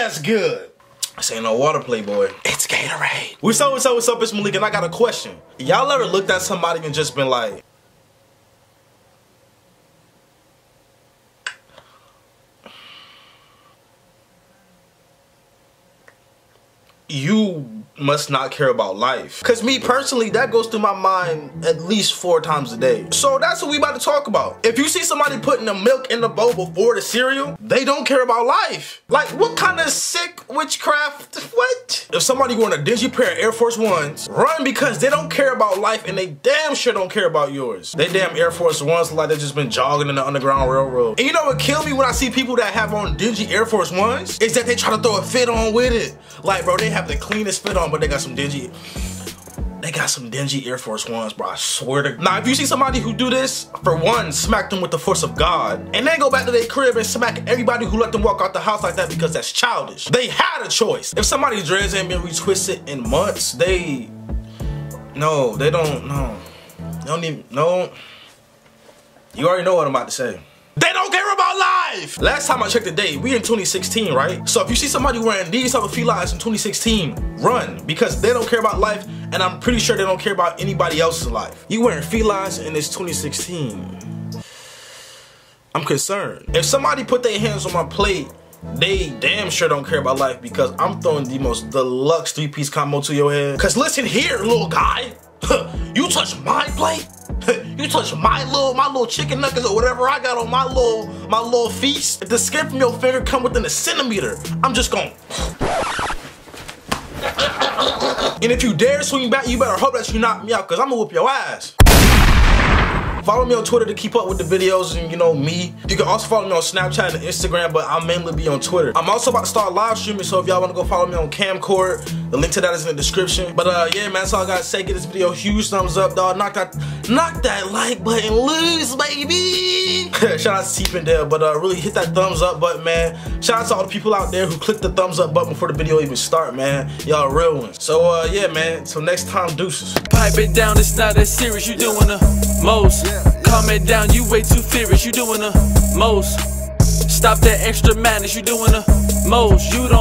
that's good. This ain't no water, Playboy. It's Gatorade. What's up, what's up, what's up? It's Malik, and I got a question. Y'all ever looked at somebody and just been like, you must not care about life. Cause me personally, that goes through my mind at least four times a day. So that's what we about to talk about. If you see somebody putting the milk in the bowl before the cereal, they don't care about life. Like what kind of sick witchcraft, what? If somebody wearing a dingy pair of Air Force Ones, run because they don't care about life and they damn sure don't care about yours. They damn Air Force Ones like they just been jogging in the Underground Railroad. And you know what kill me when I see people that have on dingy Air Force Ones? Is that they try to throw a fit on with it. Like bro, they have the cleanest fit on but they got some dingy. They got some dingy Air Force Ones, bro. I swear to. Now, if you see somebody who do this, for one, smack them with the force of God, and then go back to their crib and smack everybody who let them walk out the house like that because that's childish. They had a choice. If somebody's dreads ain't been retwisted in months, they, no, they don't. No, they don't even. No, you already know what I'm about to say. They don't care about life! Last time I checked the date, we in 2016, right? So if you see somebody wearing these type of Filas in 2016, run. Because they don't care about life, and I'm pretty sure they don't care about anybody else's life. You wearing Filas and it's 2016. I'm concerned. If somebody put their hands on my plate they damn sure don't care about life because I'm throwing the most deluxe three-piece combo to your head. Cause listen here, little guy. you touch my plate? you touch my little my little chicken nuggets or whatever I got on my little my little feast. If the skin from your finger come within a centimeter, I'm just going. and if you dare swing back, you better hope that you knock me out, cause I'm gonna whoop your ass. Follow me on Twitter to keep up with the videos and you know me. You can also follow me on Snapchat and Instagram, but I'll mainly be on Twitter. I'm also about to start live streaming, so if y'all wanna go follow me on Kamcord, the link to that is in the description. But uh yeah, man, that's all I gotta say. Give this video a huge thumbs up, dog. Knock that knock that like button loose, baby. Shout out to T-Pendale, but uh really hit that thumbs up button, man. Shout out to all the people out there who clicked the thumbs up button before the video even start, man. Y'all real ones. So uh yeah, man. Till next time, deuces. Pipe it down, it's not that serious. You doing the most. Calm it down, you way too furious. You doing the most. Stop that extra madness. You doing the most. You don't.